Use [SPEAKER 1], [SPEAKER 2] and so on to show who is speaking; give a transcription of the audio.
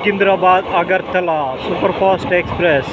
[SPEAKER 1] Secunderabad Agartala superfast express.